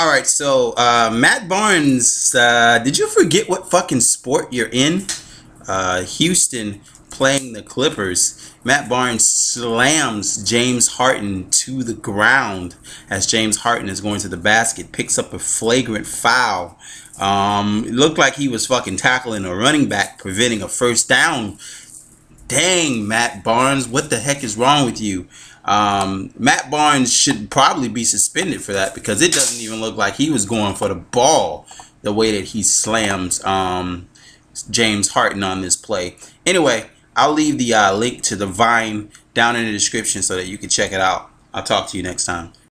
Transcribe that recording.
All right, so uh, Matt Barnes, uh, did you forget what fucking sport you're in? Uh, Houston playing the Clippers. Matt Barnes slams James Harden to the ground as James Harden is going to the basket, picks up a flagrant foul. Um, it looked like he was fucking tackling a running back, preventing a first down. Dang, Matt Barnes, what the heck is wrong with you? Um, Matt Barnes should probably be suspended for that because it doesn't even look like he was going for the ball the way that he slams um, James Harden on this play. Anyway, I'll leave the uh, link to the Vine down in the description so that you can check it out. I'll talk to you next time.